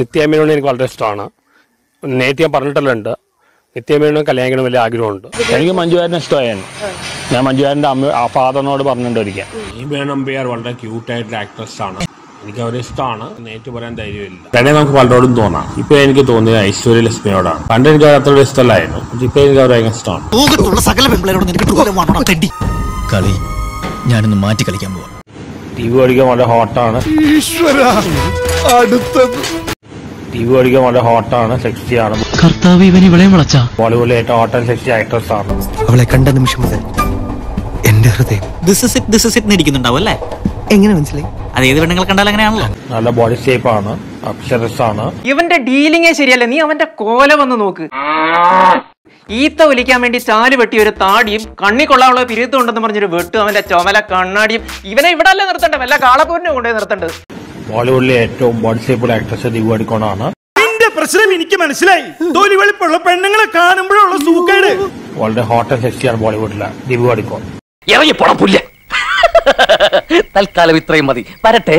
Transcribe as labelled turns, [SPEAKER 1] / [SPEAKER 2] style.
[SPEAKER 1] നിത്യമേനോട് എനിക്ക് വളരെ ഇഷ്ടമാണ്. നേരത്തെ ഞാൻ പറഞ്ഞിട്ടല്ലോ ഉണ്ട് നിത്യമേനോട് കല്യാണം വലിയ ആഗ്രഹമുണ്ട്.
[SPEAKER 2] എനിക്ക് മഞ്ജുവാരനെ ഇഷ്ടമായിരുന്നു ഞാൻ മഞ്ജുവാരന്റെ അമ്മ ആ ഫാദറിനോട് പറഞ്ഞിട്ടുണ്ട് ഒരിക്കൽ.
[SPEAKER 1] ഈ വേണമ്പിയാർ വളരെ ക്യൂട്ടായിട്ടുള്ള ആക്ട്രസ് ആണ്. എനിക്ക് അവരെ ഇഷ്ടമാണ്. നേരിട്ട് പറയാൻ ധൈര്യമില്ല. തന്നെ നമുക്ക് പലരോടും തോന്നാം. ഇപ്പൊ എനിക്ക് തോന്നിയത് ഐശ്വര്യ ലക്ഷ്മിയോടാണ്. പണ്ട് എനിക്ക് അത്രയും ഇഷ്ടമല്ലായിരുന്നു. ഇപ്പൊ എനിക്ക് അവരെ ഭയങ്കര ഇഷ്ടമാണ്.
[SPEAKER 3] സകല തെണ്ടി.
[SPEAKER 4] കളി. ഞാനൊന്ന് മാറ്റി കളിക്കാൻ പോവാം.
[SPEAKER 1] ടി വി ഓടിക്കാൻ വളരെ ഹോട്ടാണ് ടി വി ഓടിക്കാൻ വളരെ ഹോട്ടാണ് സെക്സിയാണ്
[SPEAKER 4] കർത്താവ് ഇവൻ ഇവളെ വിളച്ച
[SPEAKER 1] ബോളിവുഡിലെ ഏറ്റവും ഹോട്ട് ആൻഡ് സെക്സി ആക്ട്രസ് ആണ്.
[SPEAKER 3] അവളെ കണ്ട നിമിഷം മുതൽ എന്റെ ഹൃദയം
[SPEAKER 5] this is it this is it ഇരിക്കുന്നുണ്ടാവും അല്ലേ?
[SPEAKER 3] എങ്ങനെ മനസ്സിലായി?
[SPEAKER 5] അത് ഏത് പെണ്ണുങ്ങൾ കണ്ടാൽ അങ്ങനെയാണല്ലോ.
[SPEAKER 1] നല്ല ബോഡി ഷേപ്പ് ആണ് അപ്സരസ് ആണ്.
[SPEAKER 6] ഇവന്റെ ഡീലിംഗേ ശരിയല്ല? നീ അവന്റെ കോല വന്ന് നോക്ക്. ഈത്ത ഒലിക്കാൻ വേണ്ടി ചാൽ വെട്ടി ഒരു താടിയും കണ്ണി കൊള്ളാനുള്ള പിരുത്തുണ്ടെന്ന് പറഞ്ഞൊരു വെട്ടു അവന്റെ ചുമല കണ്ണാടിയും. ഇവനെ ഇവിടെ അല്ലേ നിർത്തണ്ടേ വല്ല കാളപ്പൂരിനെ കൊണ്ടുപോയി നിർത്തേണ്ടത്?
[SPEAKER 1] ബോളിവുഡിലെ ഏറ്റവും ബോഡി ഷേപ്പുള്ള ആക്ട്രസ് ദിവ അടിക്കോണാണ്.
[SPEAKER 7] പ്രശ്നം എനിക്ക് മനസ്സിലായി. തൊലി വെളുപ്പുള്ള പെണ്ണുങ്ങളെ കാണുമ്പോഴുള്ള സൂക്കേട്.
[SPEAKER 1] വളരെ ഹോട്ടൽ ആൻഡ് സെക്സിയാണ് ബോളിവുഡിലെ ദിവ അടിക്കോൺ.
[SPEAKER 8] ഇറങ്ങി പോണം പുല്ല. തൽക്കാലം ഇത്രയും മതി. വരട്ടെ.